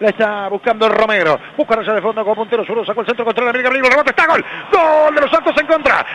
La está buscando Romero. Busca allá de fondo como puntero. Solo sacó el centro contra la América. El remate está gol. Gol de los Santos en contra.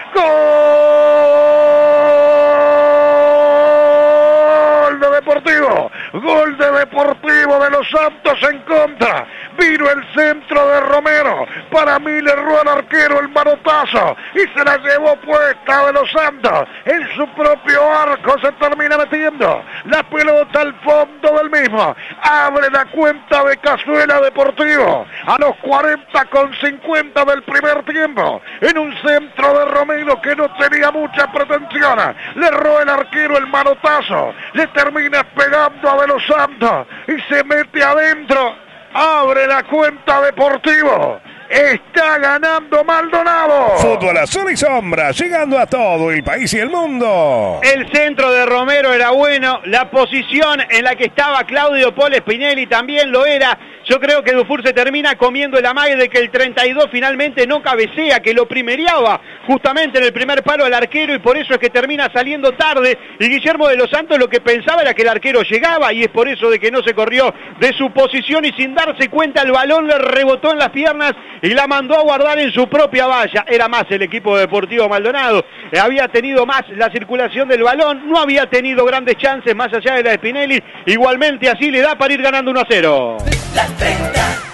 Gol de Deportivo. Gol de Deportivo de los Santos en contra. Vino el centro de Romero. Para mí le erró al arquero el manotazo. Y se la llevó puesta de los Santos. En su propio arco se termina metiendo. La pelota al fondo del mismo. Abre la cuenta de Cazuela Deportivo. A los 40 con 50 del primer tiempo. En un centro de Romero que no tenía mucha pretensión. Le erró el arquero el manotazo. Le termina pegando a De los Santos. Y se mete adentro abre la cuenta Deportivo. Está ganando Maldonado. Fútbol azul y sombra, llegando a todo el país y el mundo. El centro de Romero era bueno, la posición en la que estaba Claudio Pole Spinelli también lo era. Yo creo que Dufour se termina comiendo el amague de que el 32 finalmente no cabecea, que lo primeriaba justamente en el primer palo al arquero y por eso es que termina saliendo tarde. Y Guillermo de los Santos lo que pensaba era que el arquero llegaba y es por eso de que no se corrió de su posición y sin darse cuenta el balón le rebotó en las piernas y la mandó a guardar en su propia valla. Era más el equipo Deportivo Maldonado. Había tenido más la circulación del balón, no había tenido grandes chances más allá de la de Spinelli. Igualmente así le da para ir ganando 1 a 0.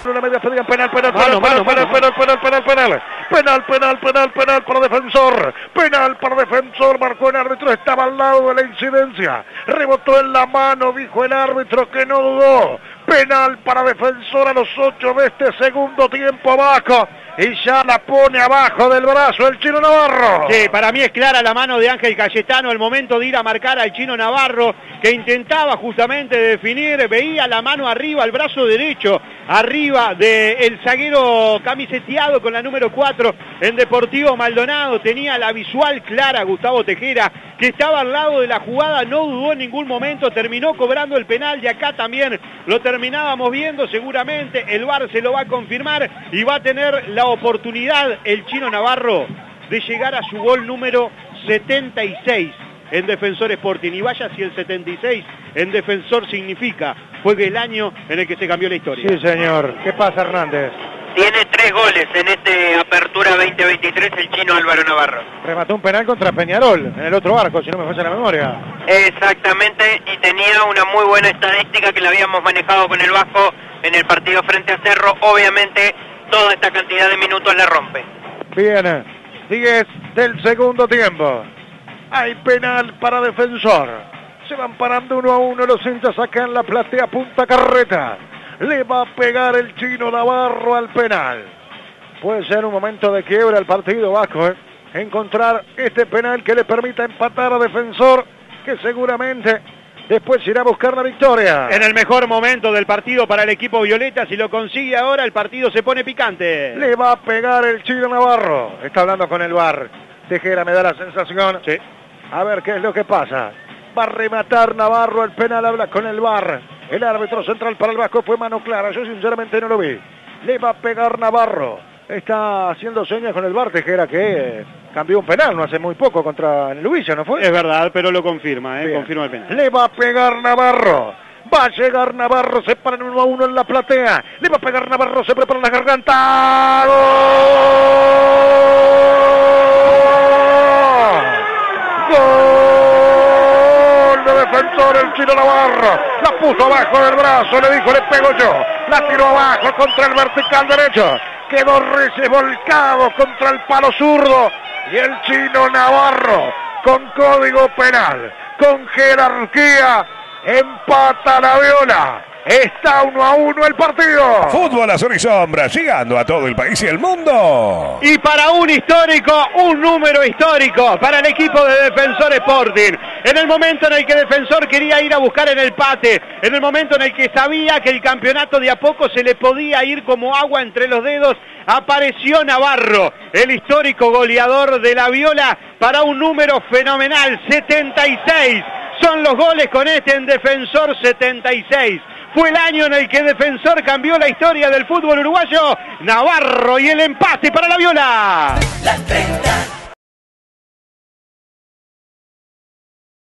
Una media penal, penal, penal, penal, penal, penal, penal, penal, penal, penal, penal, penal, penal, penal para defensor, penal para defensor, marcó el árbitro, estaba al lado de la incidencia, rebotó en la mano, dijo el árbitro que no dudó, penal para defensor a los ocho de este segundo tiempo abajo, y ya la pone abajo del brazo el chino Navarro. Sí, para mí es clara la mano de Ángel Cayetano, el momento de ir a marcar al chino Navarro, que intentaba justamente definir, veía la mano arriba, el brazo derecho, arriba del zaguero camiseteado con la número 4 en Deportivo Maldonado, tenía la visual clara Gustavo Tejera, que estaba al lado de la jugada, no dudó en ningún momento, terminó cobrando el penal, de acá también lo terminábamos viendo, seguramente el VAR se lo va a confirmar y va a tener la oportunidad el chino Navarro de llegar a su gol número 76 en Defensor Sporting. Y vaya si el 76 en Defensor significa, fue el año en el que se cambió la historia. Sí, señor. ¿Qué pasa, Hernández? Tiene tres goles en este Apertura 2023 el chino Álvaro Navarro. Remató un penal contra Peñarol en el otro arco, si no me falla la memoria. Exactamente, y tenía una muy buena estadística que la habíamos manejado con el Vasco en el partido frente a Cerro. Obviamente, toda esta cantidad de minutos la rompe. Bien, 10 del segundo tiempo. Hay penal para defensor. Se van parando uno a uno los hinchas acá en la platea Punta Carreta. Le va a pegar el chino Navarro al penal. Puede ser un momento de quiebra el partido Vasco. ¿eh? Encontrar este penal que le permita empatar a defensor que seguramente después irá a buscar la victoria. En el mejor momento del partido para el equipo Violeta, si lo consigue ahora el partido se pone picante. Le va a pegar el chino Navarro. Está hablando con el bar. Tejera me da la sensación. Sí. A ver qué es lo que pasa. Va a rematar Navarro el penal, habla con el bar. El árbitro central para el Vasco fue mano clara. Yo sinceramente no lo vi. Le va a pegar Navarro. Está haciendo señas con el bar Tejera que cambió un penal no hace muy poco contra Luisa, ¿no fue? Es verdad, pero lo confirma, ¿eh? Confirma el penal. Le va a pegar Navarro. Va a llegar Navarro, se paran uno a uno en la platea. Le va a pegar Navarro, se prepara la garganta. ¡Gol! ¡Gol de el chino Navarro! La puso abajo del brazo, le dijo, le pego yo. La tiró abajo contra el vertical derecho. Quedó volcado contra el palo zurdo. Y el chino Navarro, con código penal, con jerarquía, empata la viola. Está uno a uno el partido. Fútbol azul y sombra, llegando a todo el país y el mundo. Y para un histórico, un número histórico para el equipo de Defensor Sporting. En el momento en el que Defensor quería ir a buscar el empate, en el momento en el que sabía que el campeonato de a poco se le podía ir como agua entre los dedos, apareció Navarro, el histórico goleador de la Viola, para un número fenomenal, 76. Son los goles con este en Defensor 76. Fue el año en el que Defensor cambió la historia del fútbol uruguayo. Navarro y el empate para la Viola. Las 30